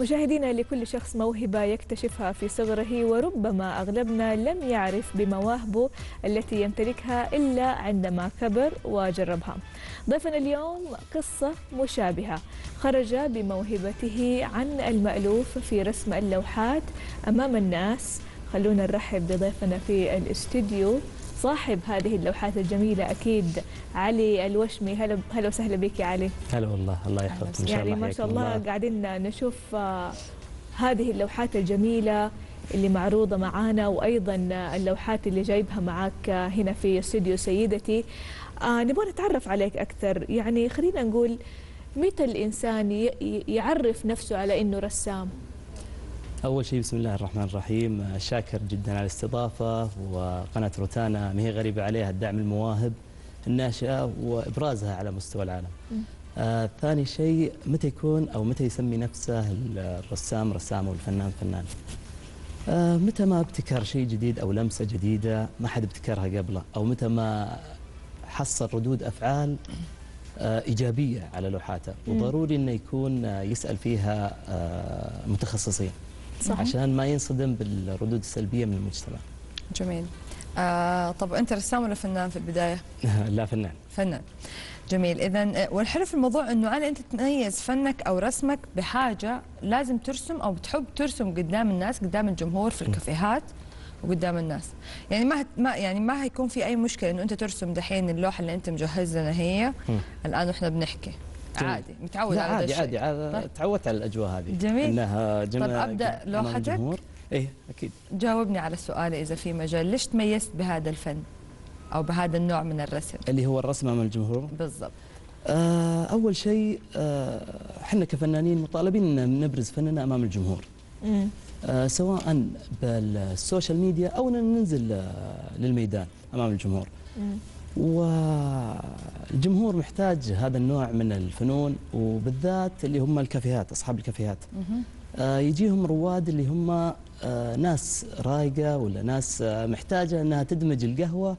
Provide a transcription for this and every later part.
مشاهدينا لكل شخص موهبة يكتشفها في صغره وربما أغلبنا لم يعرف بمواهبه التي يمتلكها إلا عندما كبر وجربها. ضيفنا اليوم قصة مشابهة. خرج بموهبته عن المألوف في رسم اللوحات أمام الناس. خلونا نرحب بضيفنا في الاستوديو. صاحب هذه اللوحات الجميلة أكيد. علي الوشمي هلا هلا وسهلا بك يا علي. هلا والله الله يحفظك إن شاء يعني الله ما شاء حياكم الله قاعدين نشوف آه، هذه اللوحات الجميلة اللي معروضة معانا وأيضا اللوحات اللي جايبها معاك آه، هنا في استوديو سيدتي. آه نبغى نتعرف عليك أكثر. يعني خلينا نقول متى الإنسان يعرف نفسه على إنه رسام؟ أول شيء بسم الله الرحمن الرحيم شاكر جدا على الاستضافة وقناة روتانا ما هي غريبة عليها الدعم المواهب الناشئة وإبرازها على مستوى العالم. آه ثاني شيء متى يكون أو متى يسمي نفسه الرسام رسام والفنان فنان. آه متى ما ابتكر شيء جديد أو لمسة جديدة ما حد ابتكرها قبله أو متى ما حصل ردود أفعال آه، إيجابية على لوحاته. وضروري إنه يكون آه، يسأل فيها آه، متخصصين صح عشان ما ينصدم بالردود السلبية من المجتمع. جميل. آه طب أنت رسام ولا فنان في البداية؟ لا فنان. فنان. جميل. اذا والحلو في الموضوع إنه على أنت تميز فنك أو رسمك بحاجة لازم ترسم أو بتحب ترسم قدام الناس قدام الجمهور في الكافيهات وقدام الناس. يعني ما ما يعني ما هيكون في أي مشكلة إنه أنت ترسم دحين اللوحة اللي أنت مجهز لنا هي. الآن وإحنا بنحكي. عادي متعود على عادي عادي. عادي طيب. تعودت على الأجواء هذه جميل. إنها جمع طيب أمام لوحتك؟ إيه أكيد جاوبني على السؤال إذا في مجال ليش تميزت بهذا الفن أو بهذا النوع من الرسم اللي هو الرسم أمام الجمهور بالضبط آه أول شيء آه، إحنا كفنانين مطالبين إن نبرز فننا أمام الجمهور مم. آه، سواء بالسوشيال ميديا أو ننزل آه، للميدان أمام الجمهور مم. والجمهور محتاج هذا النوع من الفنون وبالذات اللي هم الكافيهات أصحاب الكافيهات. آه، يجيهم رواد اللي هم آه، ناس رايقة ولا ناس آه، محتاجة إنها تدمج القهوة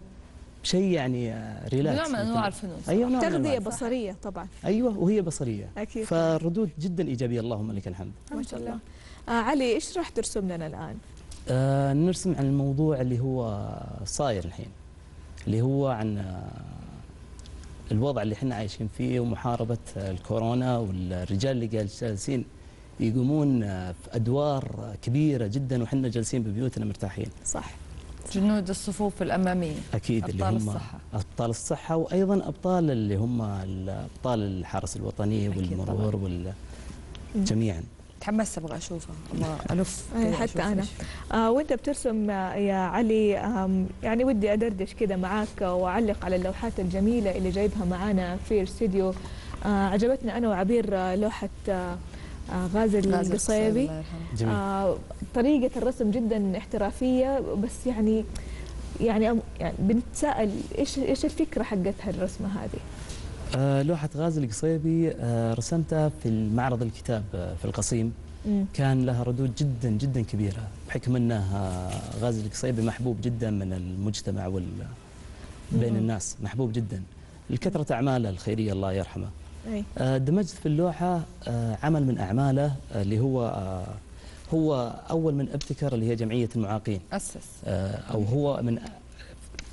بشيء يعني آه، ريلاكس نوع من أنواع الفنون أيوه نوع أنواع. بصرية طبعا. أيوه وهي بصرية. أكيد. فالردود جدا إيجابية. اللهم لك الحمد. ما شاء الله. آه علي إيش راح ترسم لنا الآن؟ آه نرسم عن الموضوع اللي هو صاير الحين. اللي هو عن آه الوضع اللي إحنا عايشين فيه ومحاربة آه، الكورونا والرجال اللي جالسين يقومون آه، في أدوار كبيرة جدا وحنا جالسين ببيوتنا مرتاحين. صح. جنود الصفوف الأمامية أكيد اللي أبطال هم الصحة. أبطال الصحة وأيضا أبطال اللي هم أبطال الحرس الوطني والمرور وال جميعا. تحمست أبغى اشوفها أبغى ألف كذا حتى فيه. آه وانت بترسم آه، يا علي يعني ودي أدردش كده معاك وأعلق على اللوحات الجميلة اللي جايبها معانا في الاستديو آه عجبتنا أنا وعبير لوحة آه غازل غازل القصيبي الله يرحمه. جميل آه طريقة الرسم جدا احترافية بس يعني يعني أم- يعني بنتساءل إيش إيش الفكرة حقتها الرسمة هذه؟ آه لوحة غازي القصيبي آه رسمتها في معرض الكتاب آه في القصيم. كان لها ردود جدا جدا كبيرة بحكم أنه آه، غازي القصيبي محبوب جدا من المجتمع وال بين. الناس محبوب جدا. لكثرة أعماله الخيرية الله يرحمه. دمجت في اللوحة عمل من أعماله اللي هو هو أول من ابتكر اللي هي جمعية المعاقين. آه، أو هو من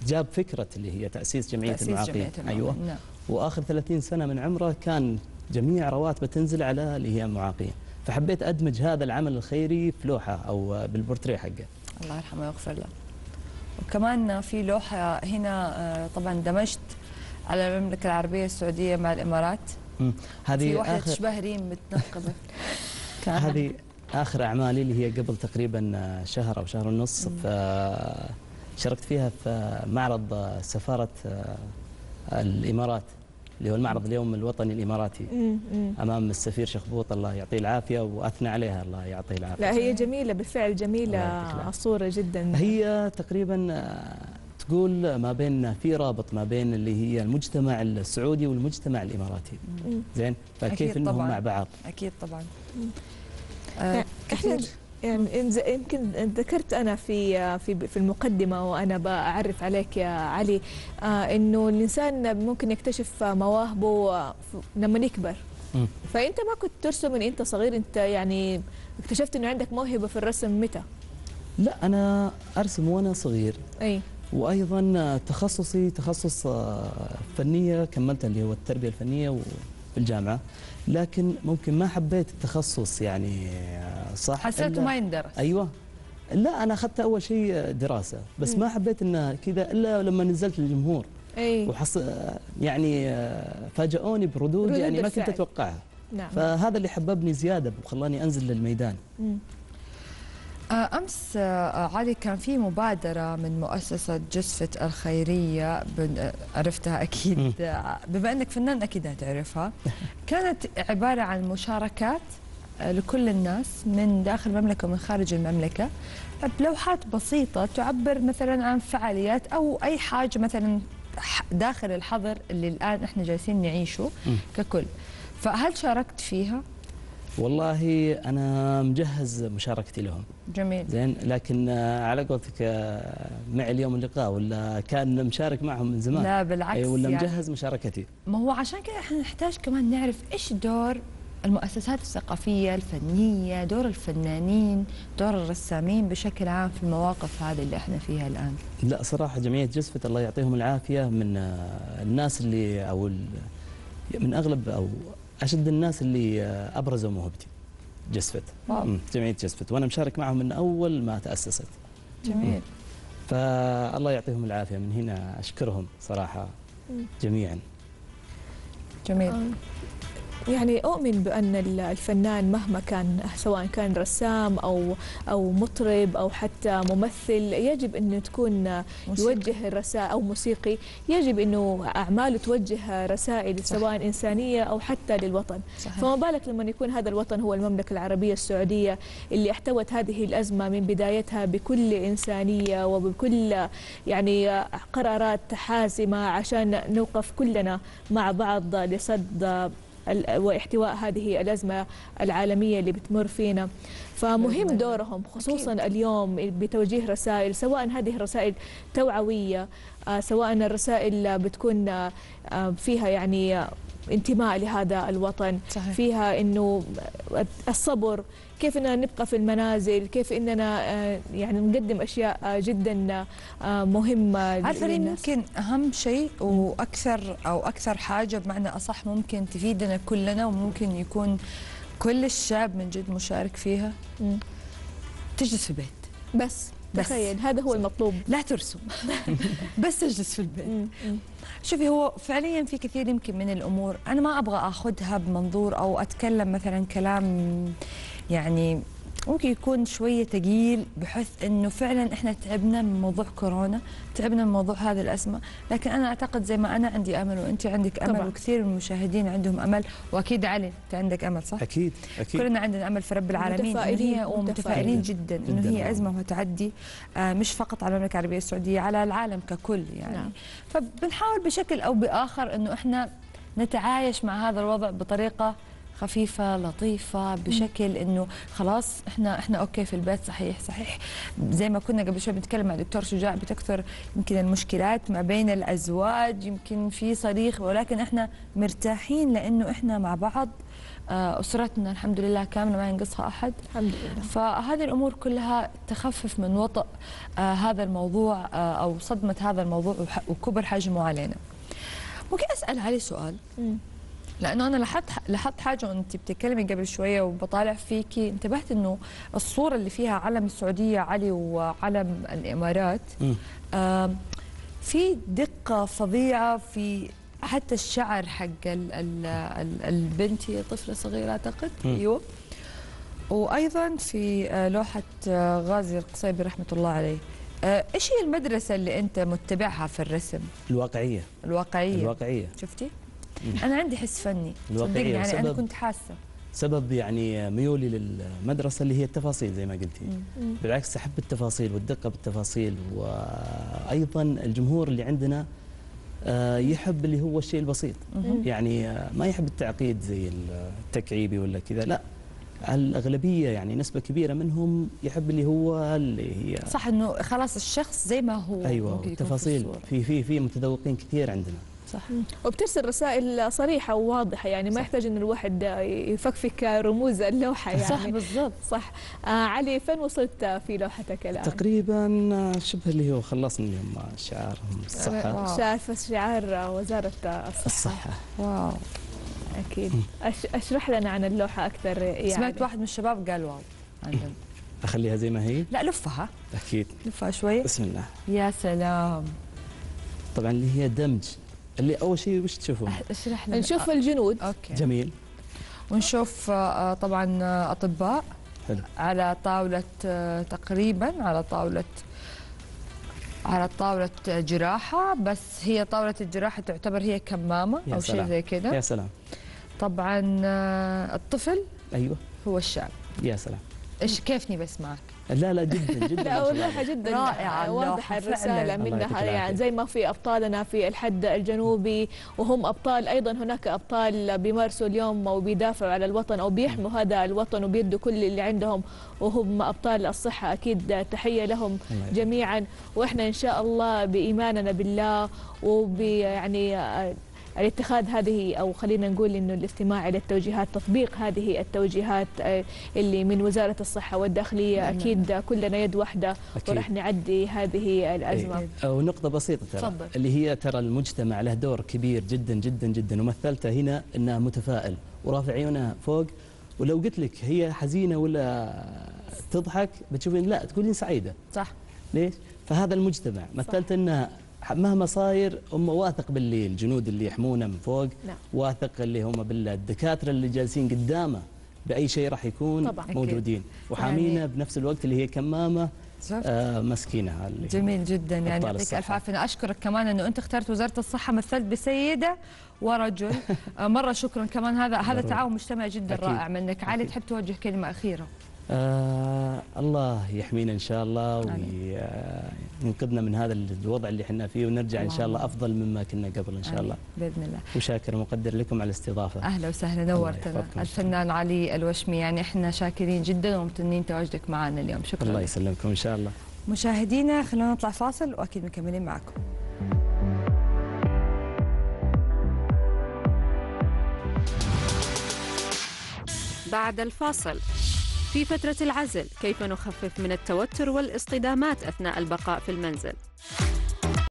جاب فكرة اللي هي تأسيس جمعية تأسيس المعاقين. جمعية المعاقين. أيوة. نعم. وآخر 30 سنة من عمره كان جميع رواتبه تنزل على اللي هي المعاقين. فحبيت أدمج هذا العمل الخيري في لوحة أو بالبورتريه حقه. الله يرحمه ويغفر له. وكمان في لوحة هنا آه، طبعا دمجت على المملكة العربية السعودية مع الإمارات. مم. في هذه واحدة اخر تشبه ريم متنقبه كان هذه آخر أعمالي اللي هي قبل تقريبا شهر أو شهر ونص. شاركت فيها في معرض سفارة الإمارات اللي هو المعرض اليوم الوطني الإماراتي. أمام السفير شخبوط الله يعطيه العافية وأثنى عليها الله يعطيه العافية لا هي جميلة بالفعل جميلة. الصورة جدا هي تقريبا آه، تقول ما بين في رابط ما بين اللي هي المجتمع السعودي والمجتمع الإماراتي. زين فكيف أكيد إنهم طبعاً. مع بعض أكيد طبعا. آه إحنا كثير يعني يمكن ذكرت أنا في في في المقدمة وأنا بعرف عليك يا علي آه إنه الإنسان ممكن يكتشف مواهبه لما يكبر. فأنت ما كنت ترسم من أنت صغير أنت يعني اكتشفت إنه عندك موهبة في الرسم متى؟ لا أنا أرسم وأنا صغير. أي. وأيضا تخصصي تخصص آه، فنية كملت اللي هو التربية الفنية في الجامعة لكن ممكن ما حبيت التخصص يعني آه، صح؟ حسيته إلا- ما يندرس. أيوه. لا أنا أخذت أول شيء دراسة بس مم. ما حبيت انه كذا إلا لما نزلت للجمهور. أي. وحص يعني آه، فاجئوني بردود ردود يعني ما كنت الفعل. أتوقعها. نعم. فهذا اللي حببني زيادة وخلاني أنزل للميدان. مم. آه، أمس آه، علي كان في مبادرة من مؤسسة جسفة الخيرية بن- آه، عرفتها أكيد. بما أنك فنان أكيد هتعرفها. كانت عبارة عن مشاركات لكل الناس من داخل المملكة ومن خارج المملكة. بلوحات بسيطة تعبر مثلا عن فعاليات أو أي حاجة مثلا داخل الحظر اللي الآن إحنا جالسين نعيشه. ككل. فهل شاركت فيها؟ والله أنا مجهز مشاركتي لهم. جميل. زين لكن على قولتك معي اليوم اللقاء ولا كان مشارك معهم من زمان؟ لا بالعكس أي ولا يعني. مجهز مشاركتي؟ ما هو عشان كذا إحنا نحتاج كمان نعرف إيش دور المؤسسات الثقافية الفنية دور الفنانين دور الرسامين بشكل عام في المواقف هذه اللي إحنا فيها الآن. لا صراحة جمعية جسفة الله يعطيهم العافية من آه، الناس اللي أو ال- من أغلب أو أشد الناس اللي آه، أبرزوا موهبتي. مم، جمعيه جسفة وأنا مشارك معهم من أول ما تأسست. جميل. فالله يعطيهم العافية. من هنا أشكرهم صراحة. جميعا. جميل. يعني أؤمن بأن ال- الفنان مهما كان سواء كان رسام أو أو مطرب أو حتى ممثل يجب أنه تكون موسيقى. يوجه الرسائل أو موسيقي يجب أنه أعماله توجه رسائل صح. سواء إنسانية أو حتى للوطن صحيح فما بالك لما يكون هذا الوطن هو المملكة العربية السعودية اللي احتوت هذه الأزمة من بدايتها بكل إنسانية وبكل يعني قرارات حاسمة عشان نوقف كلنا مع بعض لصد واحتواء هذه الأزمة العالمية اللي بتمر فينا. فمهم بإذن الله. دورهم خصوصا اليوم بتوجيه رسائل سواء هذه الرسائل توعوية آه، سواء الرسائل بتكون آه، فيها يعني آه، انتماء لهذا الوطن صحيح. فيها إنه الصبر كيف إننا نبقى في المنازل كيف إننا آه، يعني نقدم أشياء آه، جدا آه، مهمة ليه للناس. ممكن أهم شيء وأكثر أو أكثر حاجة بمعنى أصح ممكن تفيدنا كلنا وممكن يكون كل الشعب من جد مشارك فيها مم. تجلس في البيت بس بس. تخيل هذا هو المطلوب لا ترسم بس تجلس في البيت. شوفي هو فعليا في كثير يمكن من الأمور أنا ما أبغى آخذها بمنظور أو أتكلم مثلا كلام يعني ممكن يكون شوية ثقيل بحيث إنه فعلا إحنا تعبنا من موضوع كورونا تعبنا من موضوع هذه الأزمة لكن أنا أعتقد زي ما أنا عندي أمل وأنت عندك أمل طبعاً. وكثير من المشاهدين عندهم أمل وأكيد علي أنت عندك أمل صح أكيد أكيد كلنا عندنا أمل في رب العالمين متفائلين- هي ومتفائلين متفائلين. جدا انه جداً هي. أزمة وتعدي آه، مش فقط على المملكة العربية السعودية على العالم ككل يعني نعم. فبنحاول بشكل أو بآخر إنه إحنا نتعايش مع هذا الوضع بطريقة خفيفة لطيفة بشكل إنه خلاص إحنا إحنا أوكي في البيت صحيح صحيح. زي ما كنا قبل شوي بنتكلم مع دكتور شجاع بتكثر يمكن المشكلات ما بين الأزواج يمكن في صريخ ولكن إحنا مرتاحين لإنه إحنا مع بعض. آه، أسرتنا الحمد لله كاملة ما ينقصها أحد. الحمد لله. فهذه الأمور كلها تخفف من وطأ آه هذا الموضوع آه أو صدمة هذا الموضوع وكبر حجمه علينا. ممكن أسأل علي سؤال؟ مم. لأنه أنا لاحظت لاحظت حاجة وانت بتتكلمي قبل شوية وبطالع فيكي انتبهت إنه الصورة اللي فيها علم السعودية علي وعلم الإمارات. آم، في دقة فظيعة في حتى الشعر حق ال ال ال البنت هي طفلة صغيرة أعتقد. مم. أيوه. وأيضا في آه، لوحة آه، غازي القصيبي رحمة الله عليه. آه، إيش هي المدرسة اللي أنت متبعها في الرسم؟ الواقعية. الواقعية. الواقعية. شفتي؟ أنا عندي حس فني صدقني يعني وسبب- كنت حاسة. سبب يعني ميولي للمدرسة اللي هي التفاصيل زي ما قلتي. بالعكس أحب التفاصيل والدقة بالتفاصيل وأيضا الجمهور اللي عندنا آه، يحب اللي هو الشيء البسيط. يعني آه، ما يحب التعقيد زي التكعيبي ولا كذا لا. الأغلبية يعني نسبة كبيرة منهم يحب اللي هو اللي هي صح إنه خلاص الشخص زي ما هو أيوه في التفاصيل. في في في متذوقين كثير عندنا. صح. وبترسل رسائل صريحة وواضحة يعني ما صح. يحتاج إن الواحد يفكفك رموز اللوحة يعني. صح بالضبط. صح. آه علي فين وصلت في لوحتك الآن؟ تقريبا شبه اللي هو خلصنا اليوم شعارهم الصحة. واو. شايفة شعار وزارة الصحة. الصحة. wow. أكيد. أش أشرح لنا عن اللوحة أكثر يعني. سمعت واحد من الشباب قال wow. عندنا أخليها زي ما هي؟ لا لفها. أكيد. لفها شوي. بسم الله. يا سلام. طبعا اللي هي دمج. اللي أول شيء وش تشوفون أشرح لنا. نشوف الجنود. okay. جميل. ونشوف آه، طبعا آه، أطباء حلو. على طاولة آه، تقريبا على طاولة على طاولة جراحة بس هي طاولة الجراحة تعتبر هي كمامة يا أو شيء. زي كذا يا سلام. طبعا آه، الطفل أيوه. هو الشاب يا سلام. إيش كيفني بس معك لا لا جدا جدا لا. جدا. رائعة واضحة اللوحة الرسالة منها. يعني زي ما في أبطالنا في الحد الجنوبي وهم أبطال أيضا. هناك أبطال بيمارسوا اليوم وبيدافعوا على الوطن أو بيحموا هذا الوطن وبيدوا كل اللي عندهم وهم أبطال الصحة. أكيد تحية لهم. جميعا. وإحنا إن شاء الله بإيماننا بالله وب يعني آه، الاتخاذ هذه أو خلينا نقول إنه الاستماع إلى التوجيهات تطبيق هذه التوجيهات آه، اللي من وزارة الصحة والداخلية نعم. أكيد كلنا يد واحدة. ورح نعدي هذه الأزمة إيه. أو نقطة بسيطة ترى تفضل. اللي هي ترى المجتمع له دور كبير جدا جدا جدا ومثلته هنا انها متفائل ورافع عيونها فوق ولو قلت لك هي حزينة ولا تضحك بتشوفين لا تقولين سعيدة صح ليش؟ فهذا المجتمع مثلت انها مهما صاير هم واثق باللي الجنود اللي يحمونه من فوق نعم. واثق اللي هم بالدكاترة اللي جالسين قدامه بأي شيء راح يكون طبعاً. موجودين وحامينا يعني- بنفس الوقت اللي هي كمامة آه مسكينة اللي جميل جدا يعني يعطيك. ألف عافية أشكرك كمان إنه أنت اخترت وزارة الصحة مثلت بسيدة ورجل آه، مرة شكرا كمان هذا هذا. تعاون مجتمعي جدا أكيد. رائع منك علي. تحب توجه كلمة أخيرة آه الله يحمينا إن شاء الله. وينقذنا من هذا الوضع اللي إحنا فيه ونرجع إن شاء الله. أفضل مما كنا قبل إن شاء الله. بإذن الله وشاكر ومقدر لكم على الاستضافة أهلا وسهلا نورتنا. الفنان علي الوشمي يعني إحنا شاكرين جدا وممتنين تواجدك معنا اليوم شكرا الله. يسلمكم إن شاء الله مشاهدينا خلونا نطلع فاصل وأكيد مكملين معكم بعد الفاصل في فترة العزل كيف نخفف من التوتر والاصطدامات أثناء البقاء في المنزل؟